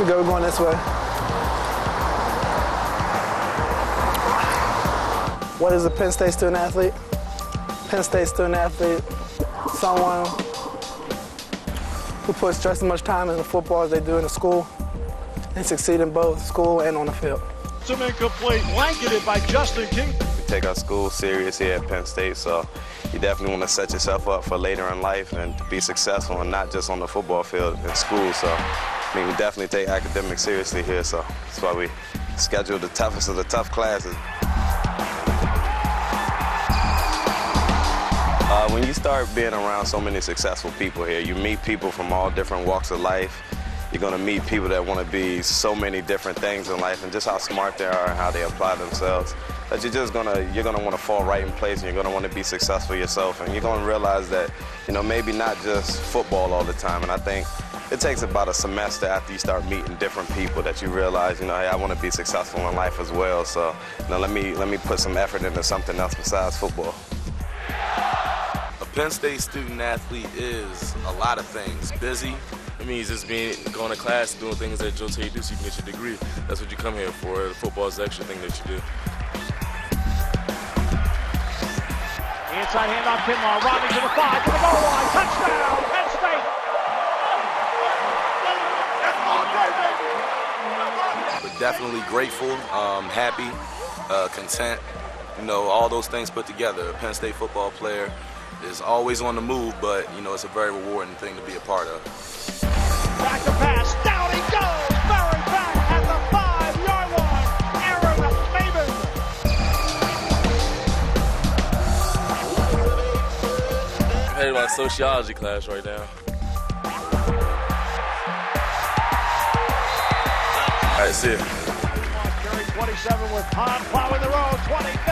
We go, we're going this way. What is a Penn State student athlete? Penn State student athlete, someone who puts just as much time into football as they do in the school and succeed in both school and on the field. Some incomplete, blanketed by Justin King. We take our school serious here at Penn State, so you definitely want to set yourself up for later in life and to be successful and not just on the football field in school. So, I mean, we definitely take academics seriously here, so that's why we schedule the toughest of the tough classes. Uh, when you start being around so many successful people here, you meet people from all different walks of life. You're going to meet people that want to be so many different things in life and just how smart they are and how they apply themselves. That you're just going to you're going to want to fall right in place and you're going to want to be successful yourself and you're going to realize that, you know, maybe not just football all the time. And I think it takes about a semester after you start meeting different people that you realize, you know, hey, I want to be successful in life as well. So, you know, let me let me put some effort into something else besides football. A Penn State student athlete is a lot of things. Busy. It means just being going to class, doing things that Joe tell you do so you can get your degree. That's what you come here for. The football is the extra thing that you do. Inside handoff, Kinlaw, Rodney to the five, to the goal line, touchdown, Penn State. But definitely grateful, um, happy, uh, content. You know, all those things put together. A Penn State football player is always on the move, but you know, it's a very rewarding thing to be a part of. Back to pass, down he goes, Barry back at the five-yard line. Aaron Maybin. I'm headed my sociology class right now. All right, see. Carry 27 with plowing the road, 20, 15,